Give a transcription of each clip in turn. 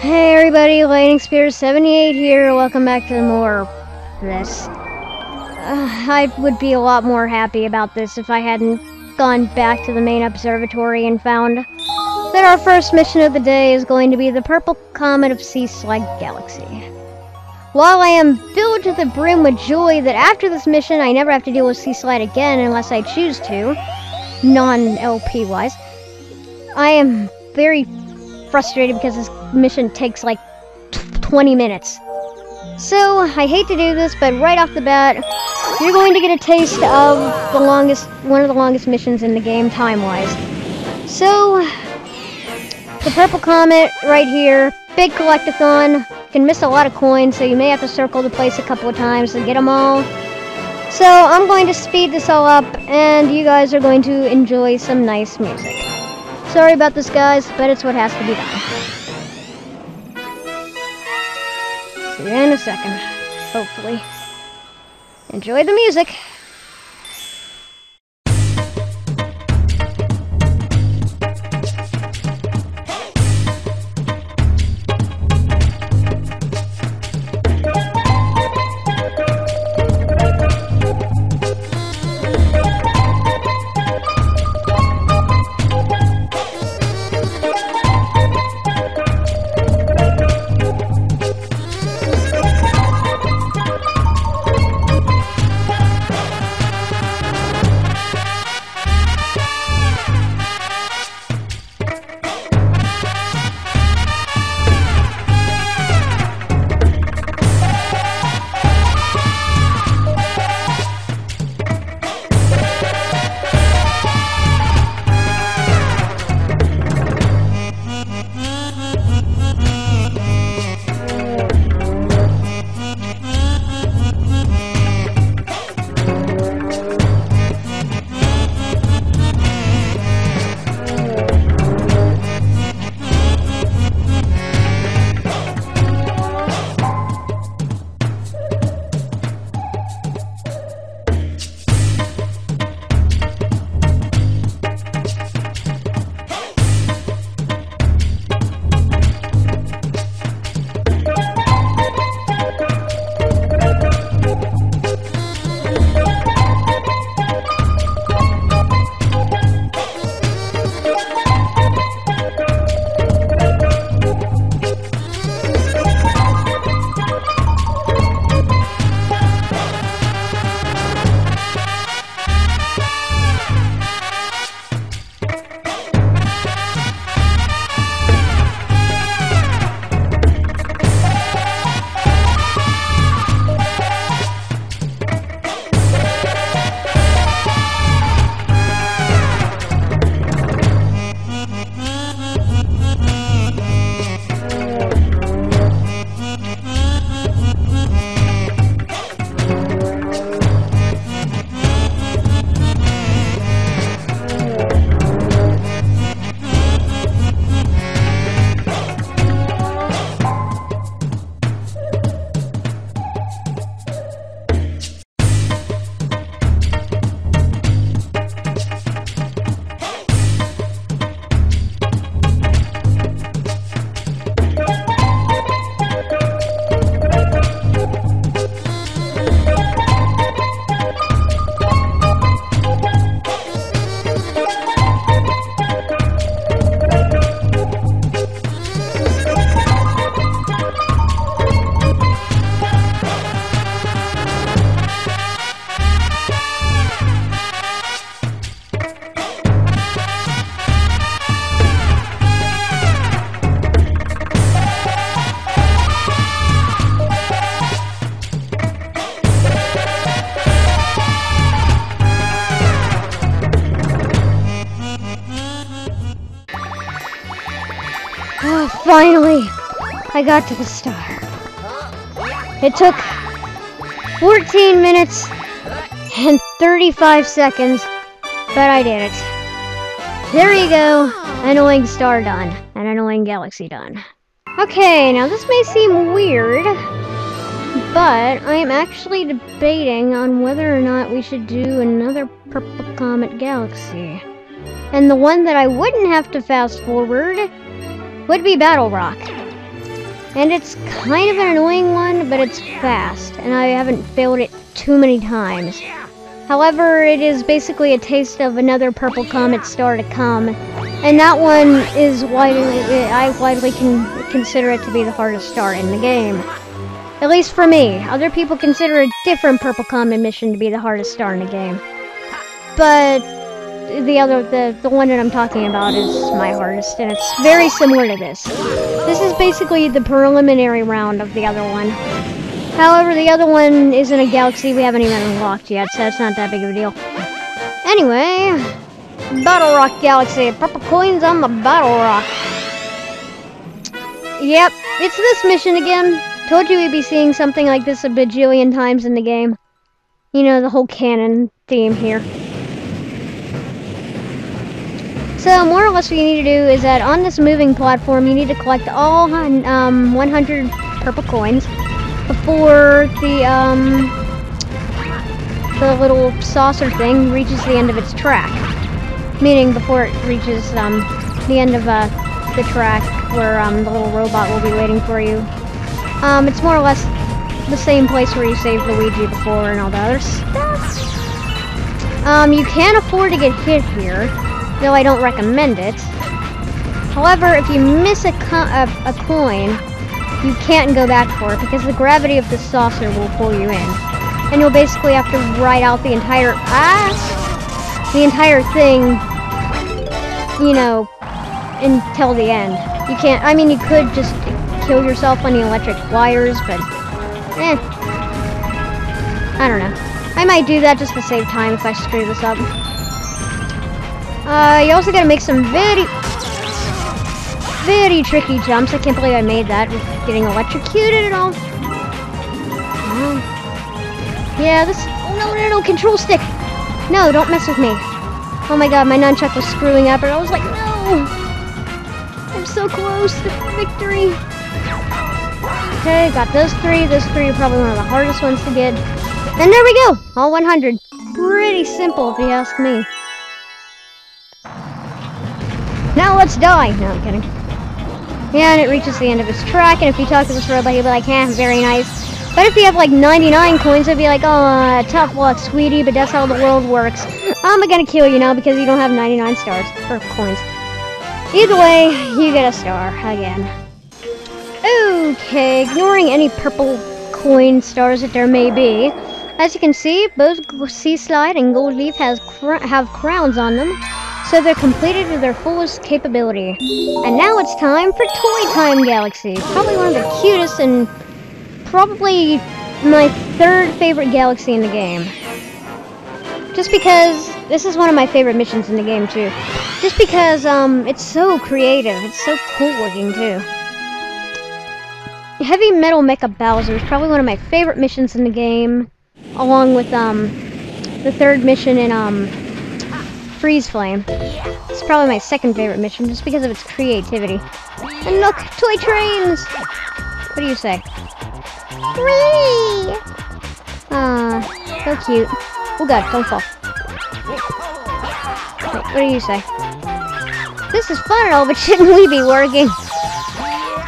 Hey everybody, Lightningspirit 78 here. Welcome back to more this. Uh, I would be a lot more happy about this if I hadn't gone back to the main observatory and found that our first mission of the day is going to be the Purple Comet of Sea Galaxy. While I am filled to the brim with joy that after this mission I never have to deal with Sea Slide again unless I choose to, non-LP wise, I am very frustrated because this mission takes like 20 minutes. So, I hate to do this, but right off the bat, you're going to get a taste of the longest, one of the longest missions in the game, time-wise. So, the Purple Comet right here, big collectathon, you can miss a lot of coins, so you may have to circle the place a couple of times to get them all. So, I'm going to speed this all up, and you guys are going to enjoy some nice music. Sorry about this, guys, but it's what has to be done. See you in a second, hopefully. Enjoy the music. Finally! I got to the star. It took 14 minutes and 35 seconds, but I did it. There you go. Annoying star done. An annoying galaxy done. Okay, now this may seem weird, but I'm actually debating on whether or not we should do another Purple Comet Galaxy. And the one that I wouldn't have to fast forward would be Battle Rock. And it's kind of an annoying one, but it's fast, and I haven't failed it too many times. However, it is basically a taste of another Purple Comet star to come, and that one is widely, I widely can consider it to be the hardest star in the game. At least for me. Other people consider a different Purple Comet mission to be the hardest star in the game. But the other, the, the one that I'm talking about is my hardest, and it's very similar to this. This is basically the preliminary round of the other one. However, the other one is in a galaxy we haven't even unlocked yet, so it's not that big of a deal. Anyway, Battle Rock Galaxy. Purple coins on the Battle Rock. Yep, it's this mission again. Told you we'd be seeing something like this a bajillion times in the game. You know, the whole cannon theme here. So, more or less what you need to do is that on this moving platform, you need to collect all um, 100 purple coins before the, um, the little saucer thing reaches the end of its track. Meaning before it reaches um, the end of uh, the track where um, the little robot will be waiting for you. Um, it's more or less the same place where you saved Luigi before and all the other stuff. Um, you can't afford to get hit here, though I don't recommend it. However, if you miss a, co a, a coin, you can't go back for it because the gravity of the saucer will pull you in. And you'll basically have to ride out the entire, ah, the entire thing, you know, until the end. You can't, I mean, you could just kill yourself on the electric wires, but, eh. I don't know. I might do that just to save time if I screw this up. Uh, you also gotta make some very, very tricky jumps. I can't believe I made that with getting electrocuted and all. Yeah, this, oh no, no, no, control stick. No, don't mess with me. Oh my god, my nunchuck was screwing up and I was like, no. I'm so close to victory. Okay, got those three. Those three are probably one of the hardest ones to get. And there we go! All 100. Pretty simple, if you ask me. Let's die! No, I'm kidding. Yeah, and it reaches the end of its track, and if you talk to this robot, he'll be like, eh, very nice. But if you have like 99 coins, he'll be like, oh, uh, tough luck, sweetie, but that's how the world works. I'm gonna kill you now because you don't have 99 stars, or coins. Either way, you get a star, again. Okay, ignoring any purple coin stars that there may be. As you can see, both Sea Slide and Gold Leaf has cr have crowns on them, so they're completed to their fullest capability. And now it's time for Toy Time Galaxy. Probably one of the cutest and probably my third favorite galaxy in the game. Just because this is one of my favorite missions in the game too. Just because um it's so creative. It's so cool looking too. Heavy Metal Mecha Bowser is probably one of my favorite missions in the game, along with um the third mission in um Freeze Flame. It's probably my second favorite mission just because of its creativity. And look, toy trains! What do you say? Whee! Ah, so cute. Oh god, don't fall. Wait, what do you say? This is fun and all, but shouldn't we be working?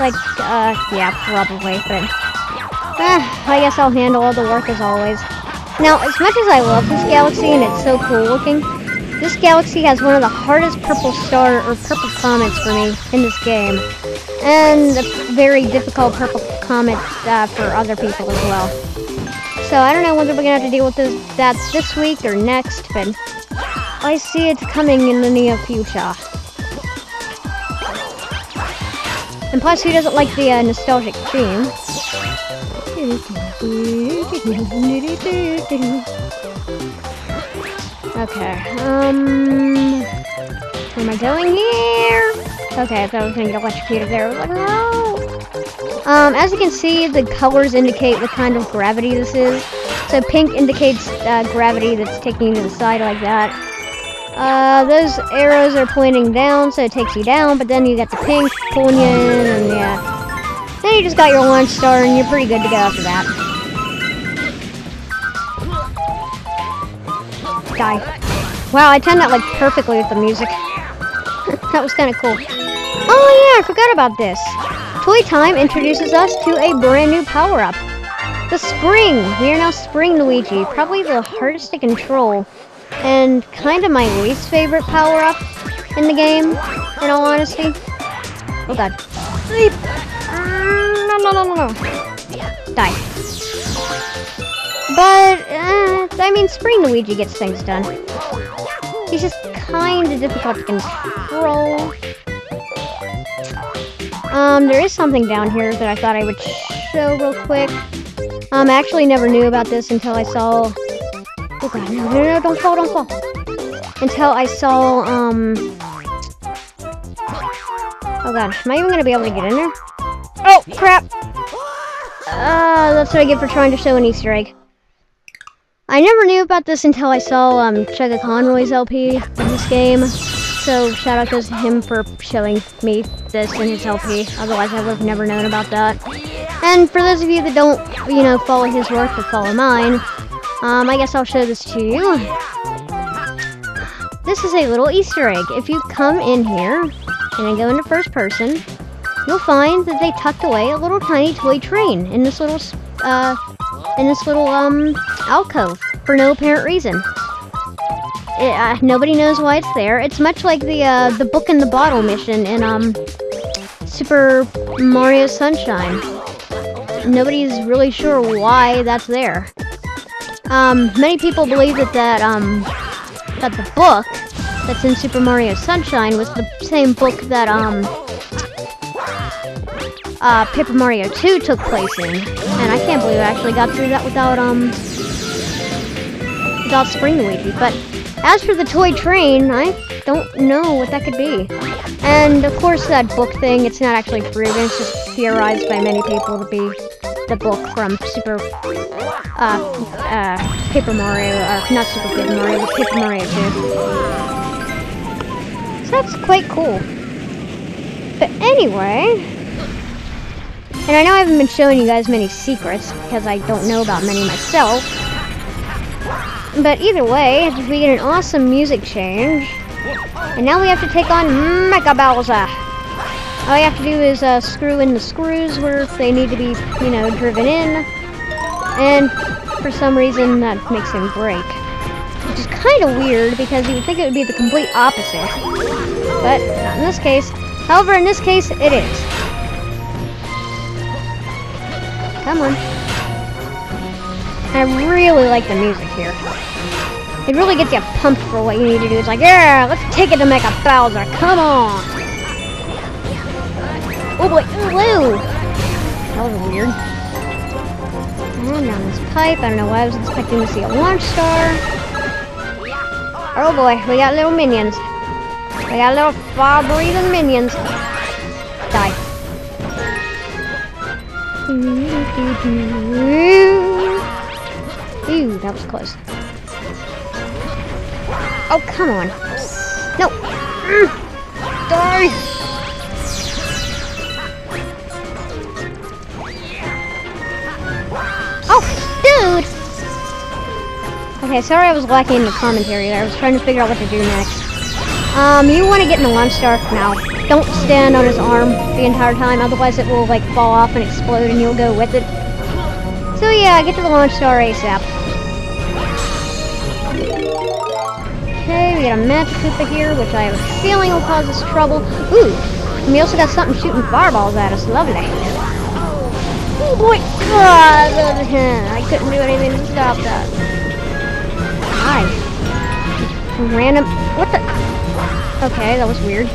Like, uh, yeah, probably, but... Eh, I guess I'll handle all the work as always. Now, as much as I love this galaxy and it's so cool looking, this galaxy has one of the hardest purple star, or purple comets for me in this game. And a very difficult purple comet uh, for other people as well. So I don't know whether we're going to have to deal with this, that this week or next, but I see it coming in the near future. And plus, who doesn't like the uh, nostalgic theme? Okay, um... Where am I going here? Okay, I thought I was gonna get electrocuted there. I was like, no! Um, as you can see, the colors indicate what kind of gravity this is. So pink indicates uh, gravity that's taking you to the side like that. Uh, those arrows are pointing down, so it takes you down, but then you got the pink pulling you in, and yeah. Then you just got your launch star, and you're pretty good to go after that. Wow, I timed that like perfectly with the music. that was kind of cool. Oh yeah, I forgot about this. Toy Time introduces us to a brand new power-up. The Spring! We are now Spring Luigi, probably the hardest to control, and kind of my least favorite power-up in the game, in all honesty. Oh god. Sleep! Mm, no, no, no, no, no. Die. But, uh, I mean, Spring Luigi gets things done. He's just kind of difficult to control. Um, there is something down here that I thought I would show real quick. Um, I actually never knew about this until I saw... Oh god, no, no, no, don't fall, don't fall. Until I saw, um... Oh god, am I even gonna be able to get in there? Oh, crap! Uh, that's what I get for trying to show an Easter egg. I never knew about this until I saw, um, ChuggaaConroy's LP in this game. So shout out goes to him for showing me this in his LP. Otherwise I would have never known about that. And for those of you that don't, you know, follow his work but follow mine, um, I guess I'll show this to you. This is a little Easter egg. If you come in here and then go into first person, you'll find that they tucked away a little tiny toy train in this little, uh, in this little, um, alcove for no apparent reason. It, uh, nobody knows why it's there. It's much like the uh, the book in the bottle mission in um Super Mario Sunshine. Nobody's really sure why that's there. Um, many people believe that that um that the book that's in Super Mario Sunshine was the same book that um uh, Paper Mario 2 took place in, and I can't believe I actually got through that without um without Spring Luigi. But as for the toy train, I don't know what that could be. And of course that book thing, it's not actually proven, it's just theorized by many people to be the book from Super, uh, uh, Paper Mario, or not Super Paper Mario, but Paper Mario 2. So that's quite cool. But anyway, and I know I haven't been showing you guys many secrets, because I don't know about many myself, but either way, we get an awesome music change. And now we have to take on Mecha Bowser. All you have to do is uh, screw in the screws where they need to be, you know, driven in. And for some reason, that makes him break. Which is kind of weird because you would think it would be the complete opposite. But not in this case. However, in this case, it is. Come on. I really like the music here. It really gets you pumped for what you need to do. It's like, yeah, let's take it to Mecha Bowser. Come on. Oh boy, whoa. That was weird. Down this pipe. I don't know why I was expecting to see a launch star. Oh boy, we got little minions. We got little fire-breathing minions. Die. Ooh, that was close. Oh, come on. No. Die. Oh, dude. Okay, sorry I was lacking in the commentary there. I was trying to figure out what to do next. Um, you want to get in the launch star now. Don't stand on his arm the entire time, otherwise it will, like, fall off and explode and you'll go with it. So yeah, get to the launch star ASAP. Okay, we got a Magic Koopa here, which I have a feeling will cause us trouble. Ooh, and we also got something shooting fireballs at us. Lovely. Oh boy! God, I couldn't do anything to stop that. Hi. Random. What the? Okay, that was weird.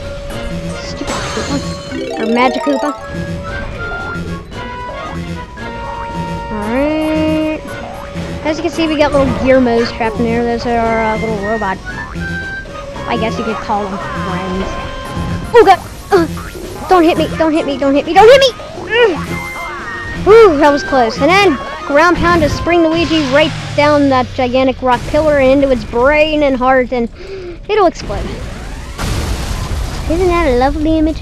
Koopa. Or Magic Koopa. Alright. As you can see, we got little Gearmos trapped in there. Those are our uh, little robot. I guess you could call them friends. Oh god! Uh, don't hit me! Don't hit me! Don't hit me! Don't hit me! Mm. Whew, that was close. And then ground pound to Spring Luigi right down that gigantic rock pillar and into its brain and heart, and it'll explode. Isn't that a lovely image?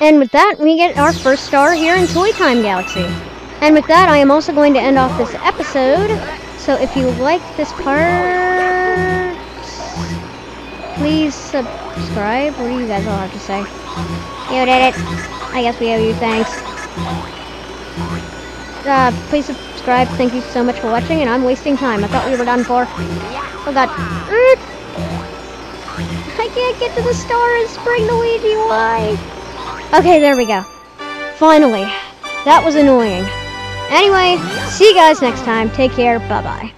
And with that, we get our first star here in Toy Time Galaxy. And with that, I am also going to end off this episode. So if you like this part, please subscribe. What do you guys all have to say? You did it. I guess we owe you thanks. Uh, please subscribe. Thank you so much for watching, and I'm wasting time. I thought we were done for. Oh god. I can't get to the stars. Bring the Luigi, why? Okay, there we go. Finally. That was annoying. Anyway, see you guys next time. Take care. Bye-bye.